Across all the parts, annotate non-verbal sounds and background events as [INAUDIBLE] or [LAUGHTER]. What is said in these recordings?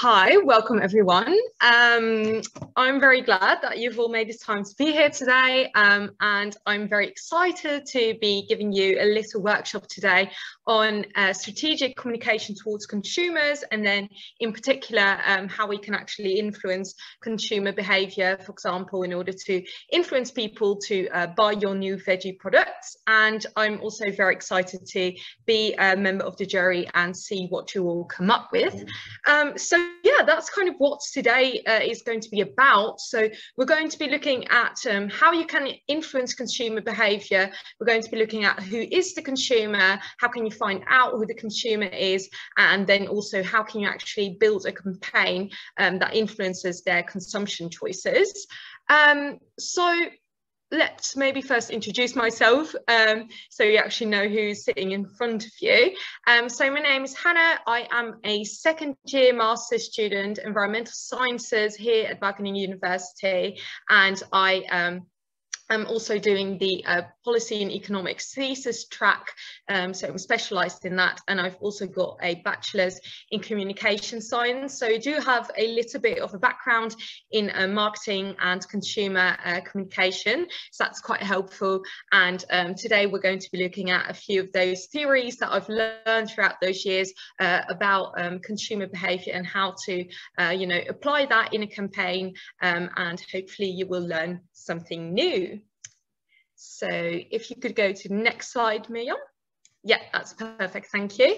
Hi, welcome everyone. Um, I'm very glad that you've all made this time to be here today um, and I'm very excited to be giving you a little workshop today on uh, strategic communication towards consumers and then in particular um, how we can actually influence consumer behaviour, for example, in order to influence people to uh, buy your new veggie products. And I'm also very excited to be a member of the jury and see what you all come up with. Um, so yeah, that's kind of what today uh, is going to be about. So we're going to be looking at um, how you can influence consumer behaviour. We're going to be looking at who is the consumer, how can you find out who the consumer is, and then also how can you actually build a campaign um, that influences their consumption choices. Um, so let's maybe first introduce myself um, so you actually know who's sitting in front of you. Um, so my name is Hanna. I am a second year master's student, environmental sciences here at Wageningen University, and I um, I'm also doing the uh, policy and economics thesis track, um, so I'm specialised in that, and I've also got a bachelor's in communication science. So I do have a little bit of a background in uh, marketing and consumer uh, communication, so that's quite helpful. And um, today we're going to be looking at a few of those theories that I've learned throughout those years uh, about um, consumer behaviour and how to, uh, you know, apply that in a campaign, um, and hopefully you will learn something new. So if you could go to next slide, Mia. Yeah, that's perfect, thank you.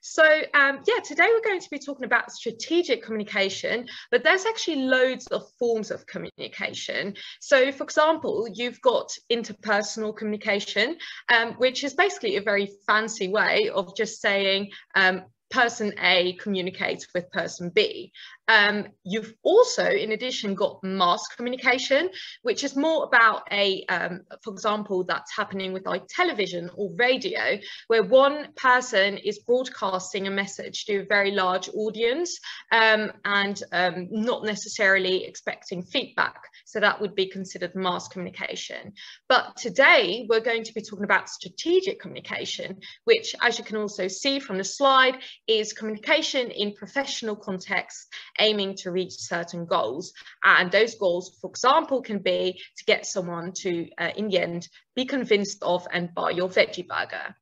So um, yeah, today we're going to be talking about strategic communication, but there's actually loads of forms of communication. So for example, you've got interpersonal communication, um, which is basically a very fancy way of just saying, um, person A communicates with person B. Um, you've also, in addition, got mass communication, which is more about a, um, for example, that's happening with like television or radio, where one person is broadcasting a message to a very large audience um, and um, not necessarily expecting feedback. So that would be considered mass communication. But today we're going to be talking about strategic communication, which as you can also see from the slide, is communication in professional contexts aiming to reach certain goals. And those goals, for example, can be to get someone to, uh, in the end, be convinced of and buy your veggie burger.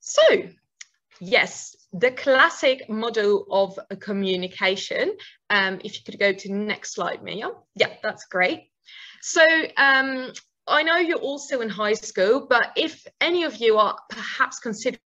So, yes, the classic model of communication. Um, if you could go to next slide, Mia. Yeah, that's great. So um, I know you're also in high school, but if any of you are perhaps considering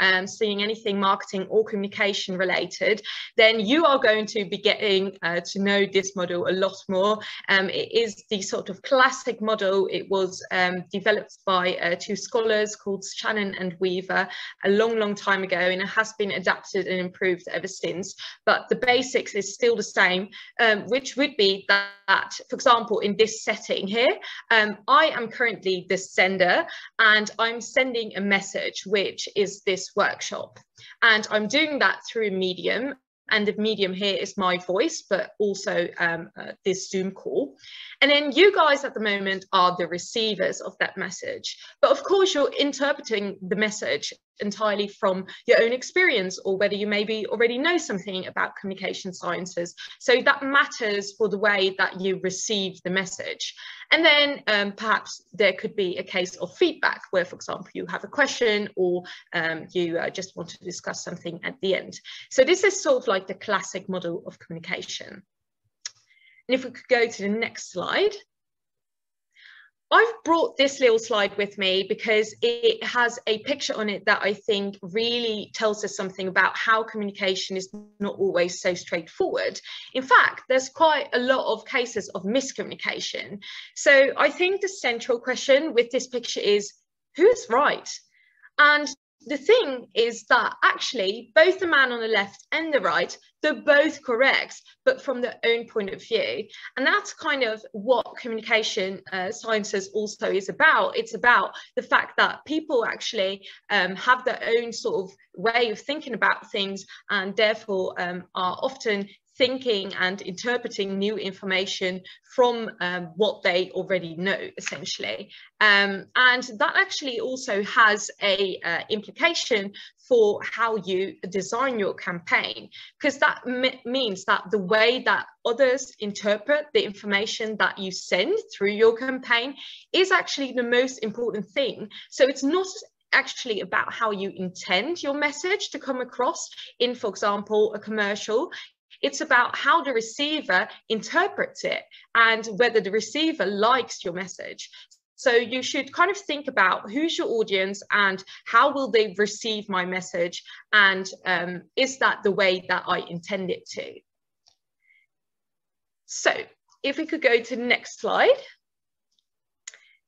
um, seeing anything marketing or communication related, then you are going to be getting uh, to know this model a lot more. Um, it is the sort of classic model. It was um, developed by uh, two scholars called Shannon and Weaver a long, long time ago, and it has been adapted and improved ever since. But the basics is still the same, um, which would be that, that, for example, in this setting here, um, I am currently the sender and I'm sending a message which is is this workshop. And I'm doing that through Medium and the medium here is my voice, but also um, uh, this Zoom call. And then you guys at the moment are the receivers of that message. But of course, you're interpreting the message entirely from your own experience or whether you maybe already know something about communication sciences. So that matters for the way that you receive the message. And then um, perhaps there could be a case of feedback where, for example, you have a question or um, you uh, just want to discuss something at the end. So this is sort of like the classic model of communication. And if we could go to the next slide. I've brought this little slide with me because it has a picture on it that I think really tells us something about how communication is not always so straightforward. In fact, there's quite a lot of cases of miscommunication. So I think the central question with this picture is who's right? And the thing is that actually both the man on the left and the right they're both correct but from their own point of view. And that's kind of what communication uh, sciences also is about. It's about the fact that people actually um, have their own sort of way of thinking about things and therefore um, are often thinking and interpreting new information from um, what they already know, essentially. Um, and that actually also has a uh, implication for how you design your campaign, because that means that the way that others interpret the information that you send through your campaign is actually the most important thing. So it's not actually about how you intend your message to come across in, for example, a commercial. It's about how the receiver interprets it and whether the receiver likes your message. So you should kind of think about who's your audience and how will they receive my message and um, is that the way that I intend it to? So if we could go to the next slide.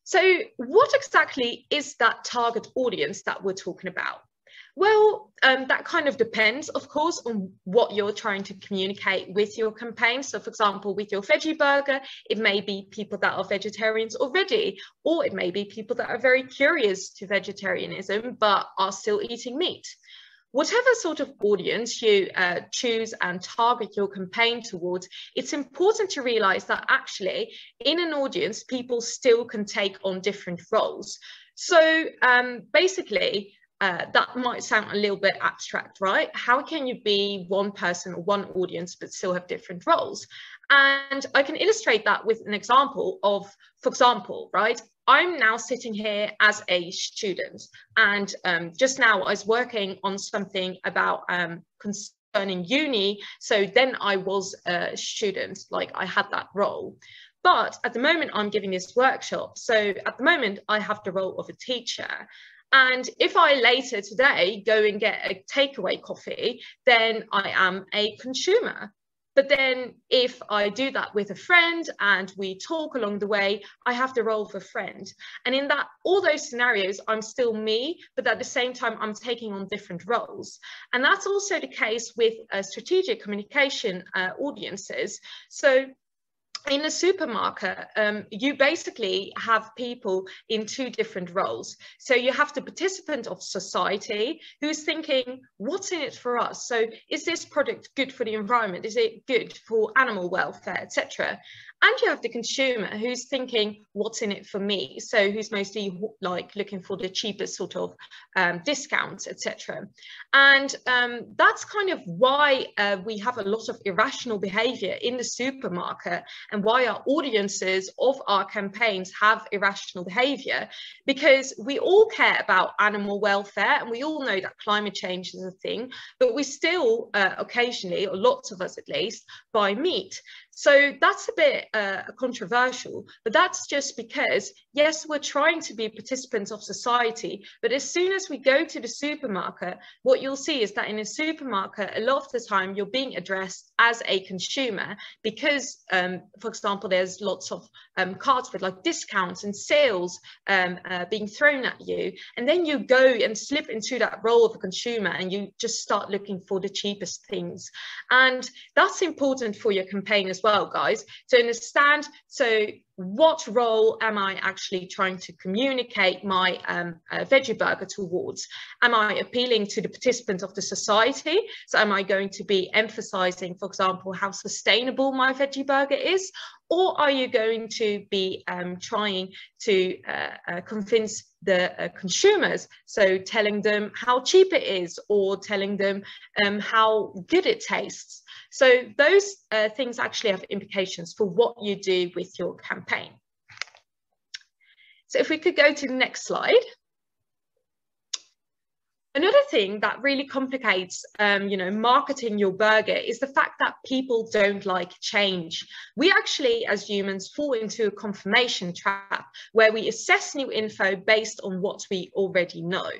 So what exactly is that target audience that we're talking about? Well, um, that kind of depends, of course, on what you're trying to communicate with your campaign. So, for example, with your veggie burger, it may be people that are vegetarians already, or it may be people that are very curious to vegetarianism but are still eating meat. Whatever sort of audience you uh, choose and target your campaign towards, it's important to realize that actually in an audience, people still can take on different roles. So um, basically, uh, that might sound a little bit abstract, right? How can you be one person or one audience but still have different roles? And I can illustrate that with an example of, for example, right? I'm now sitting here as a student, and um, just now I was working on something about um, concerning uni. So then I was a student, like I had that role. But at the moment, I'm giving this workshop. So at the moment, I have the role of a teacher. And if I later today go and get a takeaway coffee, then I am a consumer. But then if I do that with a friend and we talk along the way, I have the role of a friend. And in that, all those scenarios, I'm still me, but at the same time, I'm taking on different roles. And that's also the case with uh, strategic communication uh, audiences. So in a supermarket, um, you basically have people in two different roles. So you have the participant of society who's thinking, what's in it for us? So is this product good for the environment? Is it good for animal welfare, etc.? And you have the consumer who's thinking what's in it for me? So who's mostly like looking for the cheapest sort of um, discounts etc and um, that's kind of why uh, we have a lot of irrational behavior in the supermarket and why our audiences of our campaigns have irrational behavior because we all care about animal welfare and we all know that climate change is a thing but we still uh, occasionally or lots of us at least buy meat so that's a bit uh, controversial, but that's just because, yes, we're trying to be participants of society, but as soon as we go to the supermarket, what you'll see is that in a supermarket, a lot of the time you're being addressed as a consumer because, um, for example, there's lots of um, cards with like discounts and sales um, uh, being thrown at you. And then you go and slip into that role of a consumer and you just start looking for the cheapest things. And that's important for your campaign as well, guys, to understand. So what role am I actually trying to communicate my um, uh, veggie burger towards? Am I appealing to the participant of the society? So am I going to be emphasizing, for example, how sustainable my veggie burger is? Or are you going to be um, trying to uh, uh, convince the uh, consumers? So telling them how cheap it is or telling them um, how good it tastes. So those uh, things actually have implications for what you do with your campaign. So if we could go to the next slide. Another thing that really complicates, um, you know, marketing your burger is the fact that people don't like change. We actually, as humans, fall into a confirmation trap where we assess new info based on what we already know.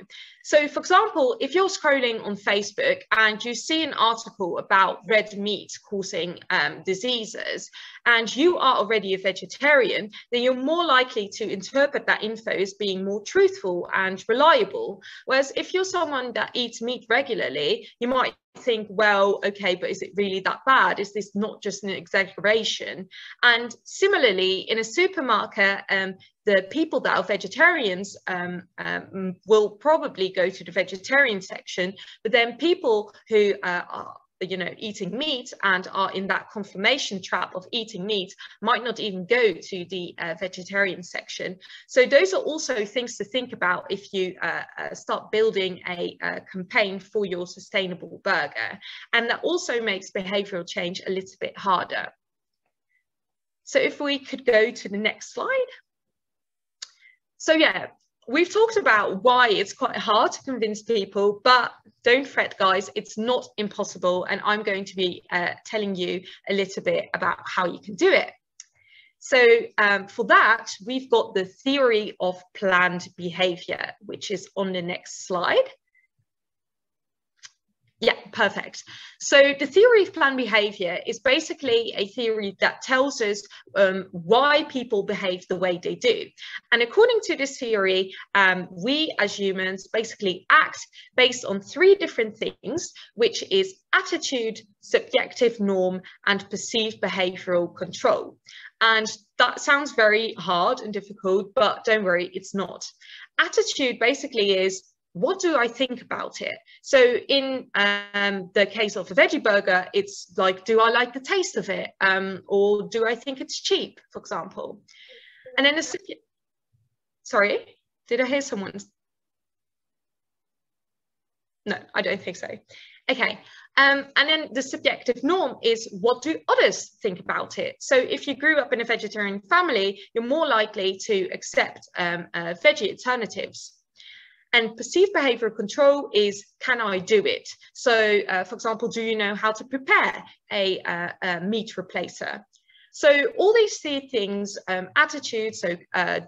So, for example, if you're scrolling on Facebook and you see an article about red meat causing um, diseases, and you are already a vegetarian, then you're more likely to interpret that info as being more truthful and reliable. Whereas if you're someone that eats meat regularly, you might think, well, okay, but is it really that bad? Is this not just an exaggeration? And similarly, in a supermarket, um, the people that are vegetarians um, um, will probably go to the vegetarian section, but then people who uh, are you know eating meat and are in that confirmation trap of eating meat might not even go to the uh, vegetarian section. So those are also things to think about if you uh, uh, start building a, a, campaign for your sustainable burger. And that also makes behavioral change a little bit harder. So if we could go to the next slide. So yeah we've talked about why it's quite hard to convince people, but don't fret, guys, it's not impossible. And I'm going to be uh, telling you a little bit about how you can do it. So um, for that, we've got the theory of planned behavior, which is on the next slide. Yeah, perfect. So the theory of planned behavior is basically a theory that tells us um, why people behave the way they do. And according to this theory, um, we as humans basically act based on three different things, which is attitude, subjective norm, and perceived behavioral control. And that sounds very hard and difficult, but don't worry, it's not. Attitude basically is what do I think about it? So in um, the case of a veggie burger, it's like, do I like the taste of it? Um, or do I think it's cheap, for example? And then the, sorry, did I hear someone? No, I don't think so. Okay, um, and then the subjective norm is what do others think about it? So if you grew up in a vegetarian family, you're more likely to accept um, uh, veggie alternatives. And perceived behavioral control is, can I do it? So, uh, for example, do you know how to prepare a, uh, a meat replacer? So all these three things, um, attitude, so, uh,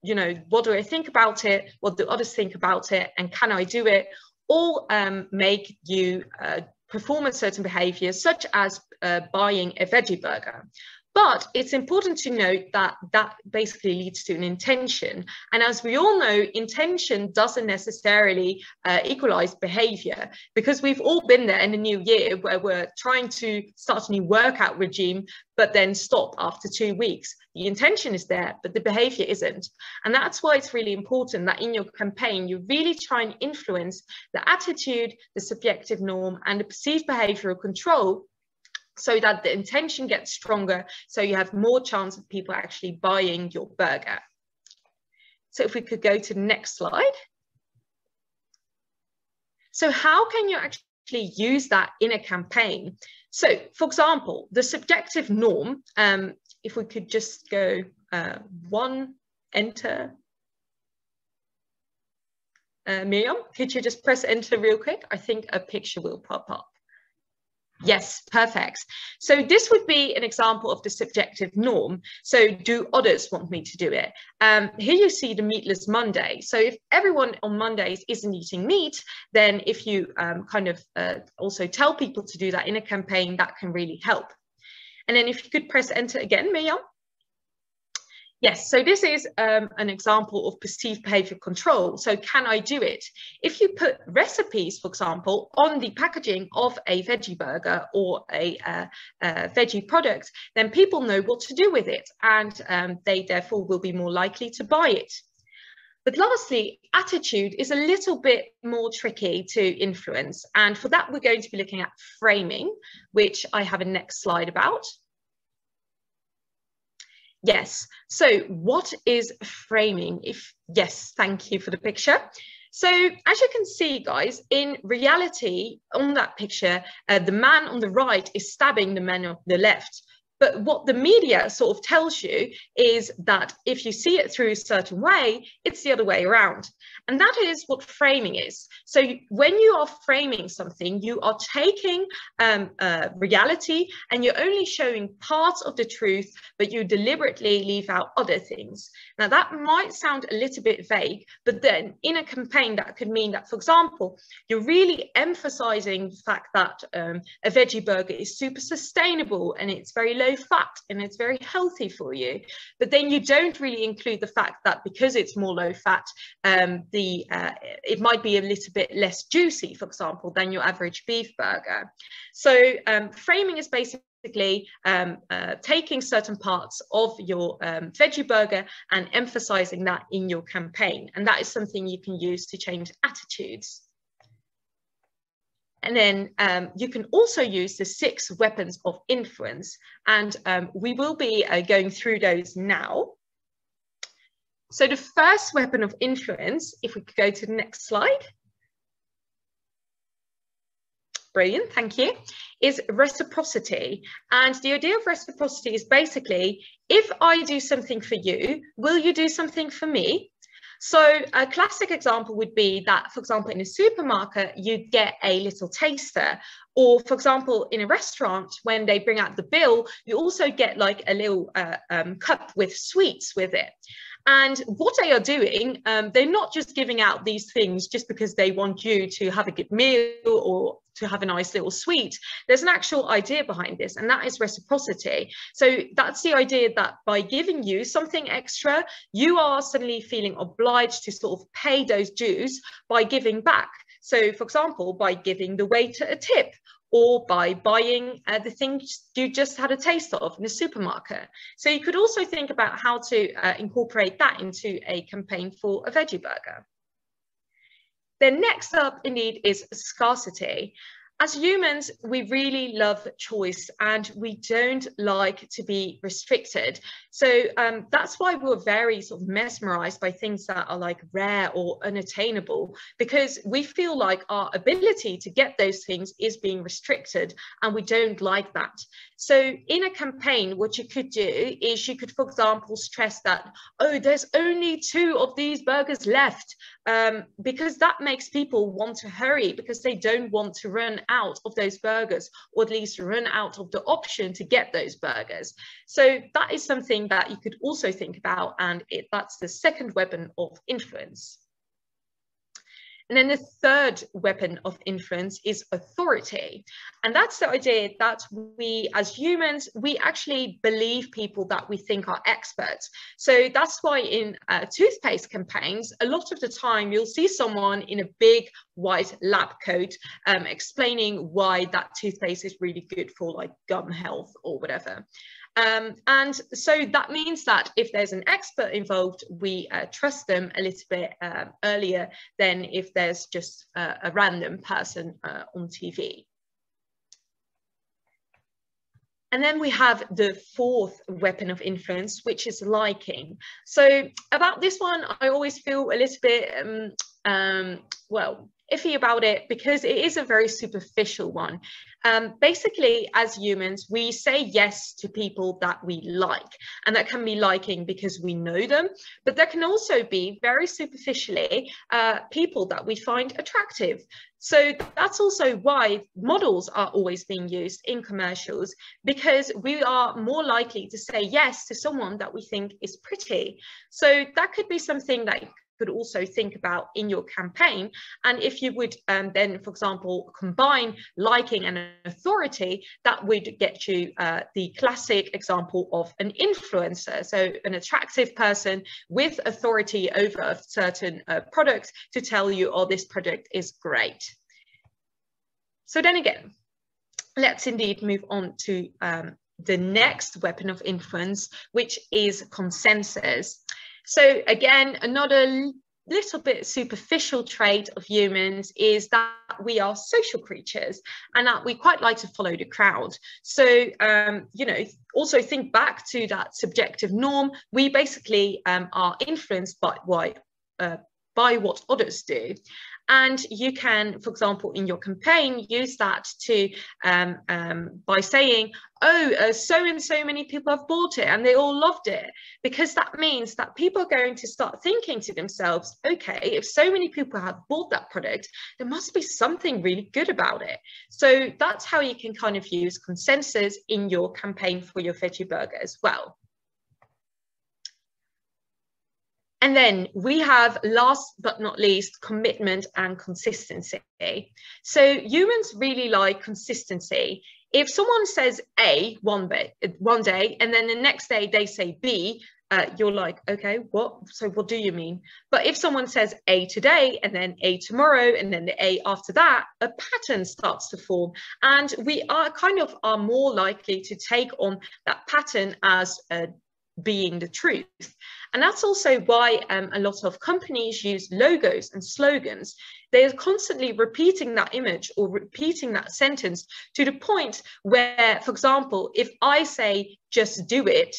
you know, what do I think about it? What do others think about it? And can I do it? All um, make you uh, perform a certain behavior, such as uh, buying a veggie burger. But it's important to note that that basically leads to an intention. And as we all know, intention doesn't necessarily uh, equalize behavior because we've all been there in the new year where we're trying to start a new workout regime, but then stop after two weeks. The intention is there, but the behavior isn't. And that's why it's really important that in your campaign, you really try and influence the attitude, the subjective norm, and the perceived behavioral control so that the intention gets stronger so you have more chance of people actually buying your burger. So if we could go to the next slide. So how can you actually use that in a campaign? So for example, the subjective norm, um, if we could just go uh, one, enter. Uh, Miriam, could you just press enter real quick? I think a picture will pop up. Yes, perfect. So this would be an example of the subjective norm. So do others want me to do it? Um, here you see the meatless Monday. So if everyone on Mondays isn't eating meat, then if you um, kind of uh, also tell people to do that in a campaign, that can really help. And then if you could press enter again, Miriam. Yes, so this is um, an example of perceived behavior control. So can I do it? If you put recipes, for example, on the packaging of a veggie burger or a, uh, uh, veggie product, then people know what to do with it and um, they therefore will be more likely to buy it. But lastly, attitude is a little bit more tricky to influence. And for that, we're going to be looking at framing, which I have a next slide about. Yes. So what is framing? If yes, thank you for the picture. So as you can see, guys, in reality, on that picture, uh, the man on the right is stabbing the man on the left. But what the media sort of tells you is that if you see it through a certain way, it's the other way around. And that is what framing is. So when you are framing something, you are taking um, uh, reality and you're only showing parts of the truth, but you deliberately leave out other things. Now that might sound a little bit vague, but then in a campaign that could mean that, for example, you're really emphasizing the fact that um, a veggie burger is super sustainable and it's very low fat and it's very healthy for you. But then you don't really include the fact that because it's more low fat, um, the uh, it might be a little bit less juicy, for example, than your average beef burger. So um, framing is basically um, uh, taking certain parts of your um, veggie burger and emphasizing that in your campaign. And that is something you can use to change attitudes. And then um, you can also use the six weapons of influence. And um, we will be uh, going through those now. So the first weapon of influence, if we could go to the next slide. Brilliant, thank you, is reciprocity. And the idea of reciprocity is basically, if I do something for you, will you do something for me? So a classic example would be that, for example, in a supermarket, you get a little taster. Or for example, in a restaurant, when they bring out the bill, you also get like a little uh, um, cup with sweets with it. And what they are doing, um, they're not just giving out these things just because they want you to have a good meal or to have a nice little sweet. There's an actual idea behind this, and that is reciprocity. So that's the idea that by giving you something extra, you are suddenly feeling obliged to sort of pay those dues by giving back. So, for example, by giving the waiter a tip or by buying uh, the things you just had a taste of in the supermarket. So you could also think about how to uh, incorporate that into a campaign for a veggie burger. Then next up indeed is scarcity as humans, we really love choice and we don't like to be restricted. So um, that's why we're very sort of mesmerized by things that are like rare or unattainable, because we feel like our ability to get those things is being restricted and we don't like that. So in a campaign, what you could do is you could, for example, stress that, oh, there's only two of these burgers left, um, because that makes people want to hurry because they don't want to run out of those burgers or at least run out of the option to get those burgers. So that is something that you could also think about and it, that's the second weapon of influence. And then the third weapon of influence is authority. And that's the idea that we, as humans, we actually believe people that we think are experts. So that's why in uh, toothpaste campaigns, a lot of the time you'll see someone in a big white lab coat um, explaining why that toothpaste is really good for like gum health or whatever. Um, and so that means that if there's an expert involved, we uh, trust them a little bit uh, earlier than if there's just uh, a random person uh, on TV. And then we have the fourth weapon of influence, which is liking. So about this one, I always feel a little bit, um, um, well, iffy about it because it is a very superficial one. Um, basically, as humans, we say yes to people that we like, and that can be liking because we know them, but there can also be very superficially uh, people that we find attractive. So that's also why models are always being used in commercials because we are more likely to say yes to someone that we think is pretty. So that could be something that could also think about in your campaign. And if you would um, then, for example, combine liking and authority, that would get you uh, the classic example of an influencer. So an attractive person with authority over a certain uh, product to tell you, oh, this product is great. So then again, let's indeed move on to um, the next weapon of influence, which is consensus. So again, another little bit superficial trait of humans is that we are social creatures and that we quite like to follow the crowd. So, um, you know, also think back to that subjective norm. We basically um, are influenced by, by, uh, by what others do. And you can, for example, in your campaign, use that to um, um, by saying, oh, uh, so and so many people have bought it and they all loved it. Because that means that people are going to start thinking to themselves, okay, if so many people have bought that product, there must be something really good about it. So that's how you can kind of use consensus in your campaign for your veggie burger as well. And then we have last but not least, commitment and consistency. So humans really like consistency. If someone says A one, day, one day and then the next day they say B, uh, you're like, okay, what? So what do you mean? But if someone says A today and then A tomorrow and then the A after that, a pattern starts to form. And we are kind of are more likely to take on that pattern as a being the truth. And that's also why um, a lot of companies use logos and slogans they're constantly repeating that image or repeating that sentence to the point where, for example, if I say just do it,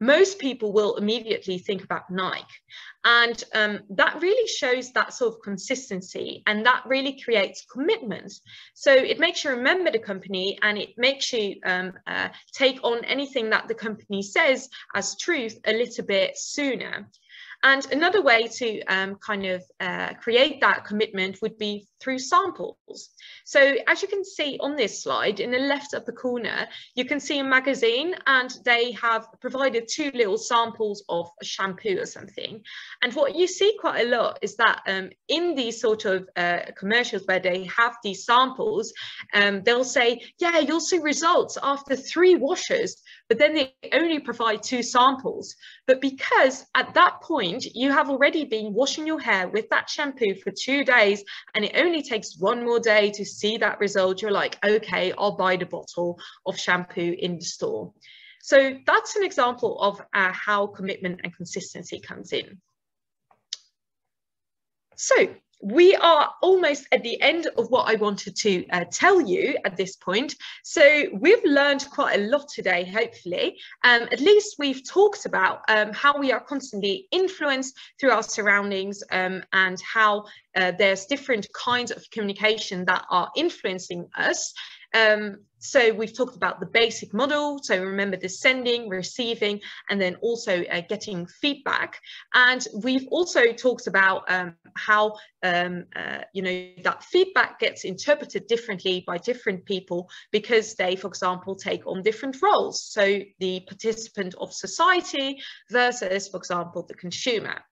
most people will immediately think about Nike. And um, that really shows that sort of consistency and that really creates commitment. So it makes you remember the company and it makes you um, uh, take on anything that the company says as truth a little bit sooner. And another way to um, kind of uh, create that commitment would be through samples. So as you can see on this slide, in the left upper corner, you can see a magazine and they have provided two little samples of a shampoo or something. And what you see quite a lot is that um, in these sort of uh, commercials where they have these samples, um, they'll say, yeah, you'll see results after three washes, but then they only provide two samples. But because at that point, you have already been washing your hair with that shampoo for two days and it only takes one more day to see that result, you're like, okay, I'll buy the bottle of shampoo in the store. So that's an example of uh, how commitment and consistency comes in. So we are almost at the end of what I wanted to uh, tell you at this point. So we've learned quite a lot today, hopefully. Um, at least we've talked about um, how we are constantly influenced through our surroundings um, and how uh, there's different kinds of communication that are influencing us. Um, so we've talked about the basic model. So remember the sending, receiving, and then also uh, getting feedback. And we've also talked about um, how, um, uh, you know, that feedback gets interpreted differently by different people because they, for example, take on different roles. So the participant of society versus, for example, the consumer.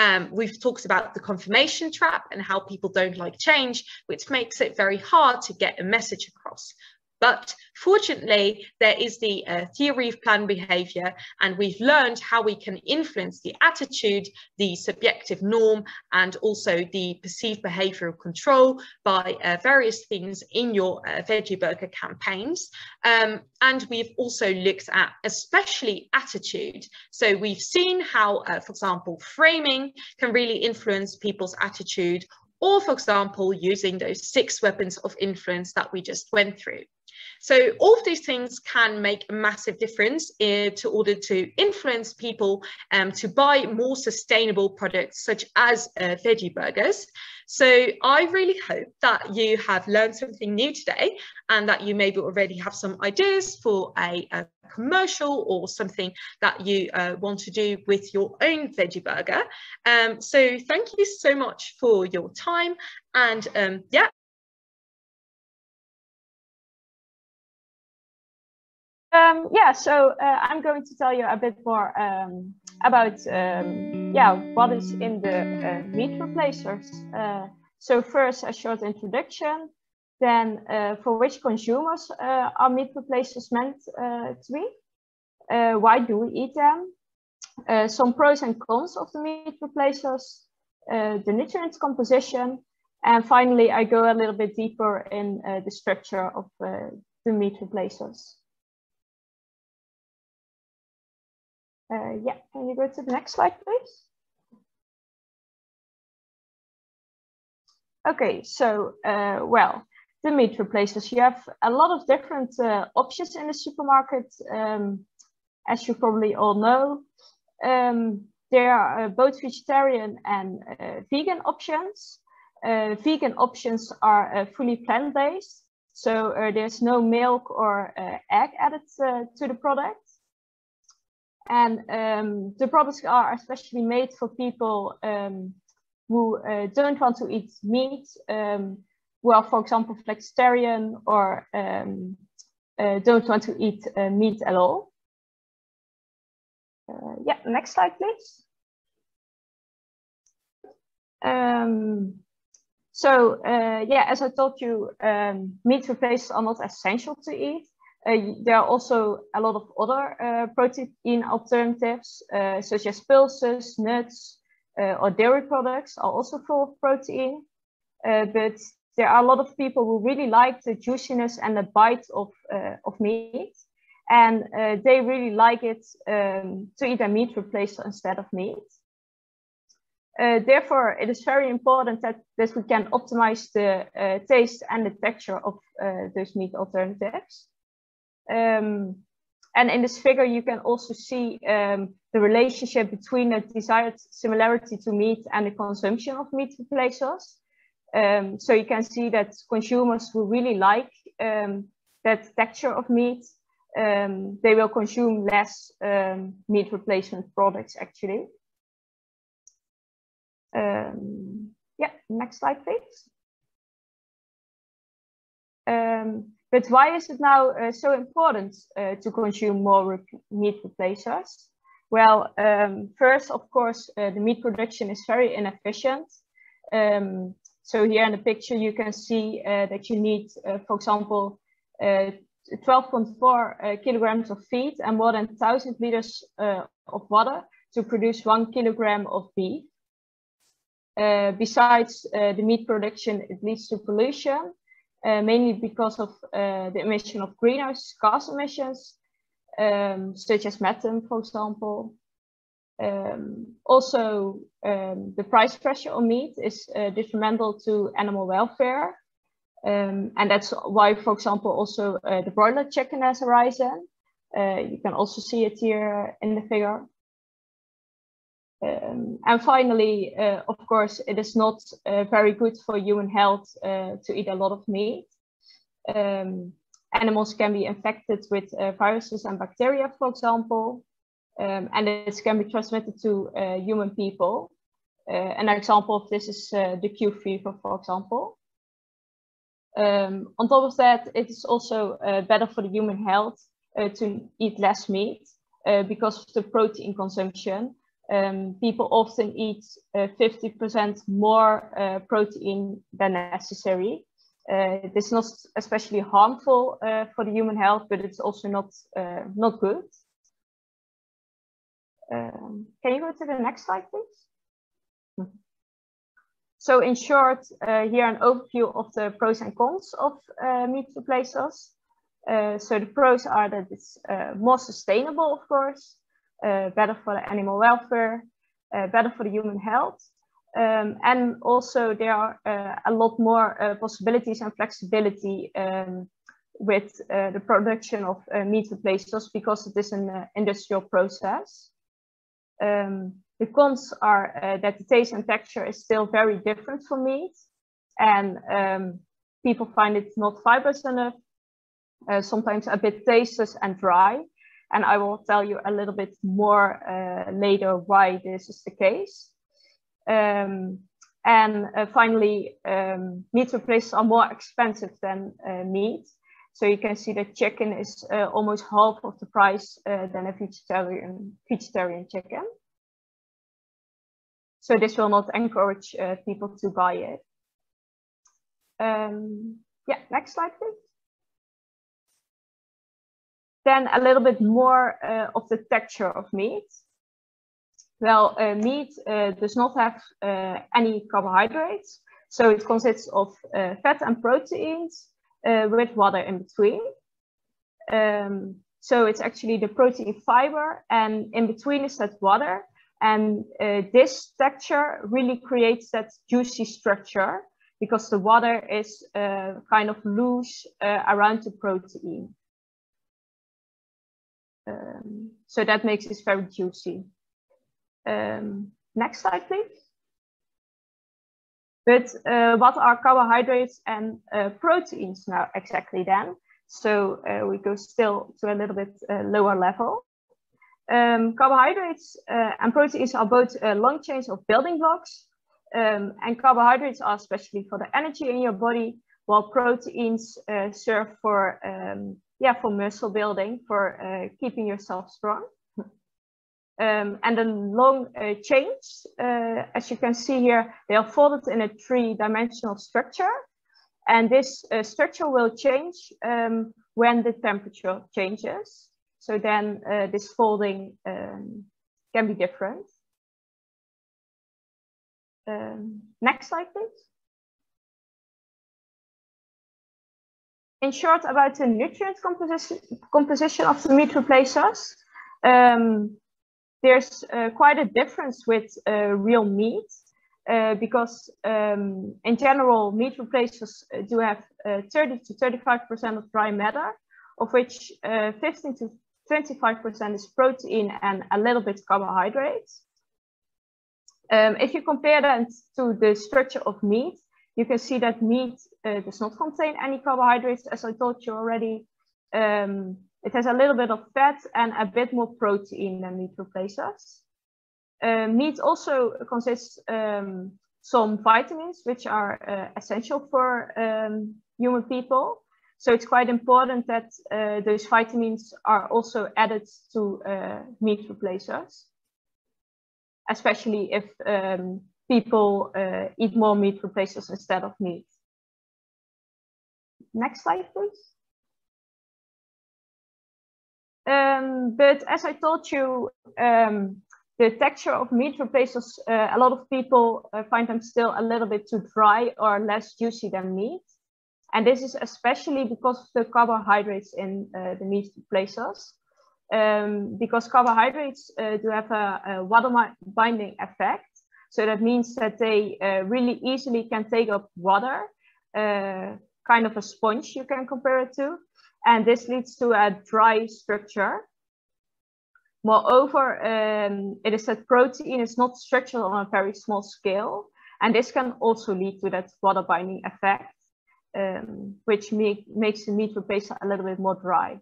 Um, we've talked about the confirmation trap and how people don't like change, which makes it very hard to get a message across. But fortunately, there is the uh, theory of planned behavior, and we've learned how we can influence the attitude, the subjective norm, and also the perceived behavioral control by uh, various things in your uh, veggie burger campaigns. Um, and we've also looked at especially attitude. So we've seen how, uh, for example, framing can really influence people's attitude or for example, using those six weapons of influence that we just went through. So all of these things can make a massive difference in, to order to influence people um, to buy more sustainable products such as uh, veggie burgers. So I really hope that you have learned something new today and that you maybe already have some ideas for a, a commercial or something that you uh, want to do with your own veggie burger. Um, so thank you so much for your time and um, yeah, Um, yeah, so uh, I'm going to tell you a bit more um, about um, yeah what is in the uh, meat replacers. Uh, so first a short introduction, then uh, for which consumers uh, are meat replacers meant uh, to be? why do we eat them? some pros and cons of the meat replacers, the nutrient composition, and finally I go a little bit deeper in the structure of the meat replacers. Uh, yeah, can you go to the next slide, please? Okay, so, uh, well, the meat replacers. You have a lot of different uh, options in the supermarket, um, as you probably all know. Um, there are uh, both vegetarian and uh, vegan options. Uh, vegan options are fully plant-based, so there's no milk or egg added to the product. And um, the products are especially made for people um, who uh, don't want to eat meat, um, who are, for example, vegetarian or um, uh, don't want to eat uh, meat at all. Uh, yeah, next slide, please. Um, so, uh, yeah, as I told you, um, meat replacements are not essential to eat. Uh, there are also a lot of other uh, protein alternatives, uh, such as pulses, nuts, uh, or dairy products are also full of protein. Uh, but there are a lot of people who really like the juiciness and the bite of, uh, of meat. And they really like it um, to eat a meat replacement instead of meat. Uh, therefore, it is very important that, that we can optimize the uh, taste and the texture of uh, those meat alternatives. Um, and in this figure, you can also see um, the relationship between the desired similarity to meat and the consumption of meat replacers. Um, so you can see that consumers who really like that texture of meat, they will consume less meat replacement products actually. Yeah, next slide, please. But why is it now uh, so important uh, to consume more re meat replacers? Well, um, first, of course, uh, the meat production is very inefficient. Um, so here in the picture, you can see uh, that you need, uh, for example, 12.4 uh, kilograms of feed and more than 1,000 liters of water to produce one kilogram of beef. Besides the meat production, it leads to pollution, uh, mainly because of the emission of greenhouse gas emissions, um, such as methane, for example. Um, also, um, the price pressure on meat is uh, detrimental to animal welfare. Um, and that's why, for example, also uh, the broiler chicken has arisen. Uh, you can also see it here in the figure. Um, and finally, uh, of course, it is not uh, very good for human health uh, to eat a lot of meat. Um, animals can be infected with uh, viruses and bacteria, for example, um, and it can be transmitted to uh, human people. Uh, an example of this is the Q fever, for example. Um, on top of that, it is also better for the human health to eat less meat because of the protein consumption um, people often eat 50% uh, more uh, protein than necessary. Uh, this is not especially harmful for the human health, but it's also not, not good. Um, can you go to the next slide, please? So in short, uh, here an overview of the pros and cons of uh, meat replacers. Uh, so the pros are that it's more sustainable, of course, uh, better for the animal welfare, uh, better for the human health. Um, and also there are uh, a lot more possibilities and flexibility um, with the production of meat replacers because it is an industrial process. Um, the cons are uh, that the taste and texture is still very different from meat and um, people find it not fibrous enough, uh, sometimes a bit tasteless and dry. And I will tell you a little bit more uh, later why this is the case. Um, and uh, finally, um, meat replacements are more expensive than uh, meat. So you can see that chicken is uh, almost half of the price uh, than a vegetarian, vegetarian chicken. So this will not encourage uh, people to buy it. Um, yeah, next slide, please. Then a little bit more uh, of the texture of meat. Well, uh, meat uh, does not have uh, any carbohydrates. So it consists of uh, fat and proteins uh, with water in between. Um, so it's actually the protein fiber and in between is that water. And this texture really creates that juicy structure because the water is kind of loose around the protein. Um, so that makes it very juicy. Um, next slide, please. But uh, what are carbohydrates and uh, proteins now exactly then? So uh, we go still to a little bit uh, lower level. Um, carbohydrates uh, and proteins are both uh, long chains of building blocks. Um, and carbohydrates are especially for the energy in your body, while proteins serve for um, yeah, for muscle building, for uh, keeping yourself strong. [LAUGHS] Um, and the long uh, chains, uh, as you can see here, they are folded in a three-dimensional structure. And this uh, structure will change um, when the temperature changes. So then uh, this folding um, can be different. Um, next slide, please. In short, about the nutrient composition, composition of the meat replacers. Um, there's uh, quite a difference with uh, real meat uh, because um, in general, meat replacers uh, do have uh, 30 to 35% of dry matter, of which uh, 15 to 25% is protein and a little bit carbohydrates. Um, if you compare that to the structure of meat, you can see that meat uh, does not contain any carbohydrates, as I told you already. Um, it has a little bit of fat and a bit more protein than meat replacers. Uh, meat also consists um, some vitamins, which are uh, essential for um, human people. So it's quite important that uh, those vitamins are also added to uh, meat replacers, especially if um, people uh, eat more meat replacers instead of meat. Next slide, please. Um, but as I told you, um, the texture of meat replacers, uh, a lot of people uh, find them still a little bit too dry or less juicy than meat. And this is especially because of the carbohydrates in uh, the meat replacers. Um, because carbohydrates uh, do have a, a, water binding effect. So that means that they uh, really easily can take up water, uh, kind of a sponge you can compare it to and this leads to a dry structure. Moreover, um, it is that protein is not structured on a very small scale, and this can also lead to that water binding effect, um, which make, makes the meat replacer a little bit more dry.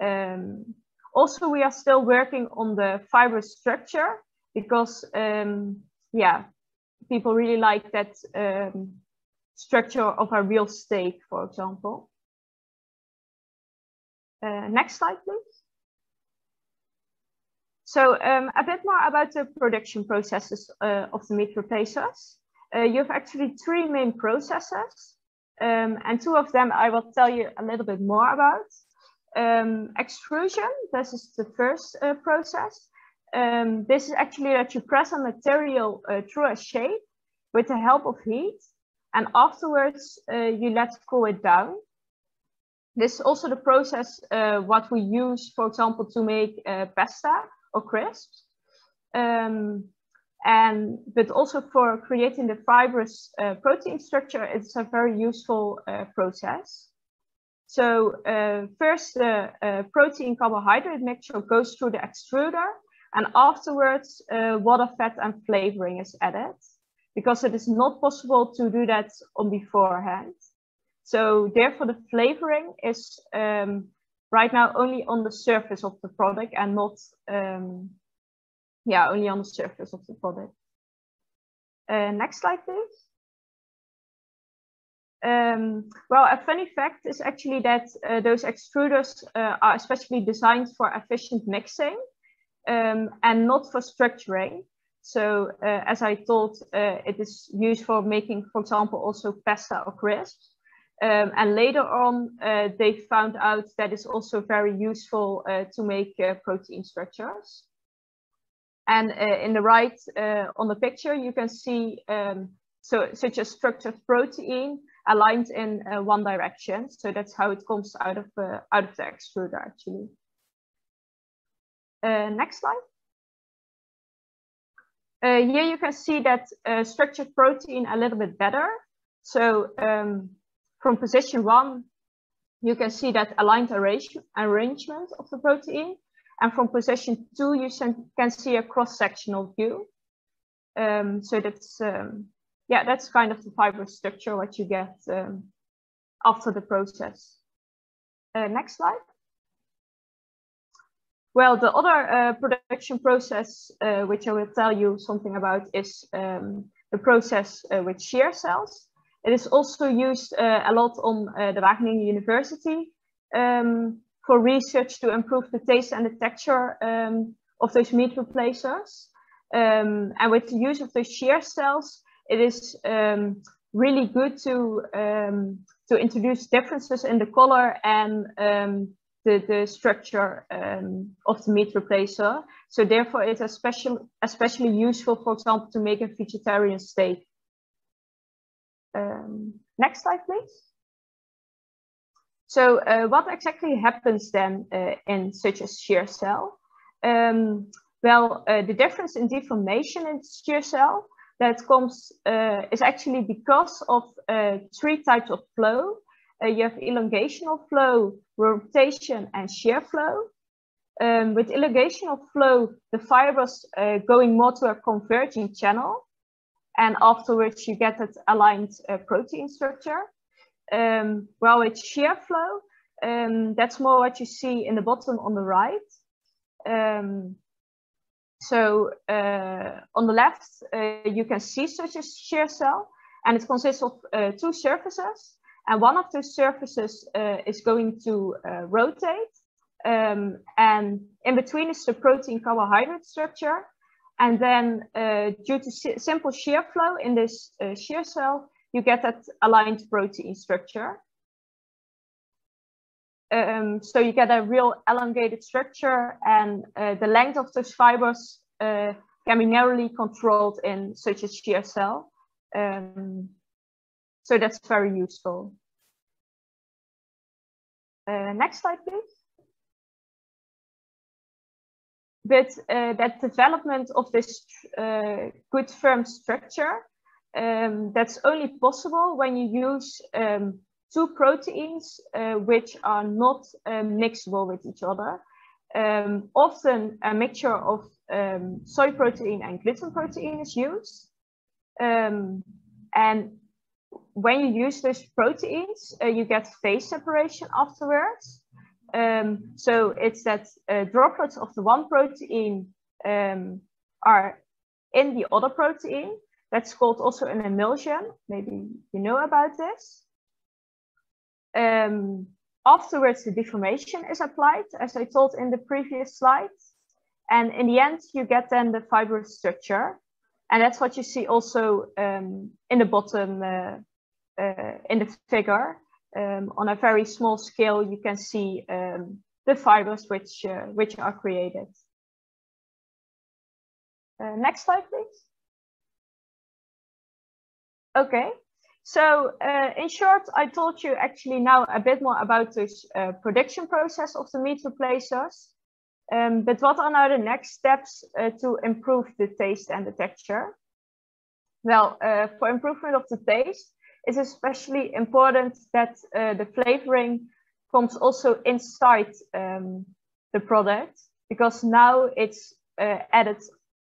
Um, also, we are still working on the fiber structure because, um, yeah, people really like that um, structure of a real steak, for example. Uh, next slide, please. So um, a bit more about the production processes uh, of the meat replacers. Uh, you have actually three main processes, um, and two of them I will tell you a little bit more about. Um, extrusion, this is the first uh, process. Um, this is actually that you press a material uh, through a shape with the help of heat, and afterwards uh, you let cool it down. This is also the process uh, what we use, for example, to make uh, pasta or crisps. Um, and but also for creating the fibrous uh, protein structure, it's a very useful uh, process. So first, the protein carbohydrate mixture goes through the extruder, and afterwards, water, fat, and flavoring is added because it is not possible to do that on beforehand. So therefore the flavoring is um, right now only on the surface of the product and not, um, yeah, only on the surface of the product. Uh, next slide, please. Um, well, a funny fact is actually that uh, those extruders uh, are especially designed for efficient mixing um, and not for structuring. So uh, as I told, uh, it is used for making, for example, also pasta or crisps. Um, and later on, uh, they found out that it's also very useful uh, to make uh, protein structures. And uh, in the right on the picture, you can see um, so such a structured protein aligned in one direction. So that's how it comes out of out of the extruder actually. Next slide. here you can see that structured protein a little bit better. So um, from position one, you can see that aligned arrangement of the protein. And from position two, you can see a cross-sectional view. Um, so that's, um, yeah, that's kind of the fiber structure what you get um, after the process. Uh, next slide. Well, the other uh, production process, uh, which I will tell you something about, is um, the process uh, with shear cells. It is also used uh, a lot on uh, the Wageningen University um, for research to improve the taste and the texture um, of those meat replacers. Um, and with the use of those shear cells, it is um, really good to um, to introduce differences in the color and the, the structure of the meat replacer. So therefore, it's especially especially useful, for example, to make a vegetarian steak. Um, next slide, please. So uh, what exactly happens then uh, in such a shear cell? Um, Well, uh, the difference in deformation in shear cell that comes uh, is actually because of uh, three types of flow. Uh, you have elongational flow, rotation, and shear flow. Um, with elongational flow, the fibers uh, going more to a converging channel, and afterwards you get that aligned uh, protein structure. Um, well, with shear flow, um, that's more what you see in the bottom on the right. Um, so uh, on the left, uh, you can see such a shear cell, and it consists of uh, two surfaces. And one of those surfaces uh, is going to uh, rotate. Um, and in between is the protein carbohydrate structure. And then uh, due to simple shear flow in this shear cell, you get that aligned protein structure. Um, so you get a real elongated structure and uh, the length of those fibers uh, can be narrowly controlled in such a shear cell. Um, so that's very useful. Uh, next slide, please. But uh, that development of this uh, good firm structure, um, that's only possible when you use um, two proteins uh, which are not um, mixable with each other. Um, often a mixture of um, soy protein and gluten protein is used. Um, and when you use those proteins, uh, you get phase separation afterwards. Um, so it's that uh, droplets of the one protein um, are in the other protein. That's called also an emulsion. Maybe you know about this. Um, afterwards, the deformation is applied, as I told in the previous slide. And in the end, you get then the fibrous structure. And that's what you see also um, in the bottom uh, in the figure. Um, on a very small scale, you can see um, the fibers which, uh, which are created. Uh, next slide, please. Okay, so uh, in short, I told you actually now a bit more about this uh, production process of the meat replacers. Um, but what are now the next steps uh, to improve the taste and the texture? Well, for improvement of the taste, it's especially important that uh, the flavoring comes also inside um, the product because now it's uh, added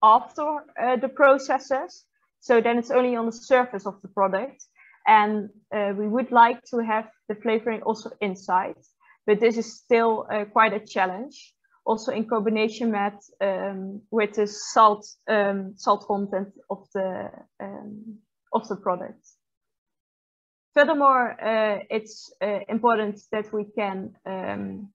after the processes. So then it's only on the surface of the product. And uh, we would like to have the flavoring also inside, but this is still uh, quite a challenge. Also in combination with, um, with the salt um, salt content of the um, of the product. Furthermore, uh, it's uh, important that we can um,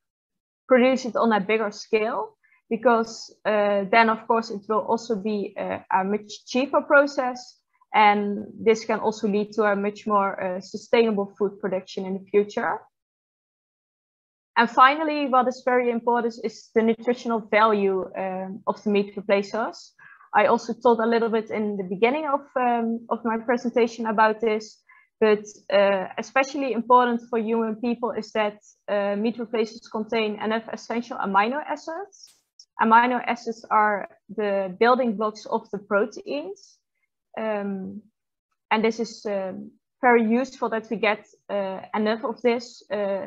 produce it on a bigger scale because uh, then of course it will also be a much cheaper process and this can also lead to a much more uh, sustainable food production in the future. And finally, what is very important is the nutritional value um, of the meat replacers. I also told a little bit in the beginning of, um, of my presentation about this, but uh, especially important for human people is that uh, meat replacers contain enough essential amino acids. Amino acids are the building blocks of the proteins. Um, and this is um, very useful that we get uh, enough of this, uh,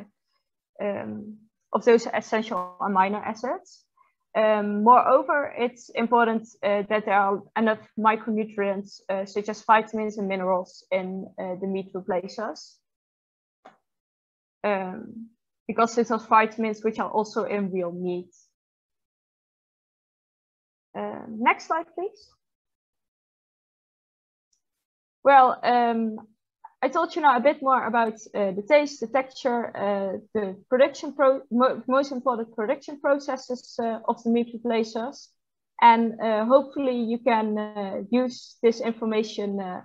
um, of those essential amino acids. Um, moreover, it's important uh, that there are enough micronutrients uh, such as vitamins and minerals in uh, the meat replacers. Um, because these are vitamins which are also in real meat. Uh, next slide, please. Well, um, I told you now a bit more about uh, the taste, the texture, uh, the production, pro mo most important production processes uh, of the meat replacers. And uh, hopefully you can uh, use this information uh,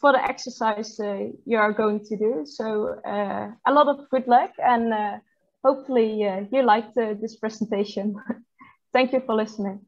for the exercise you are going to do. So a lot of good luck and hopefully you liked this presentation. [LAUGHS] Thank you for listening.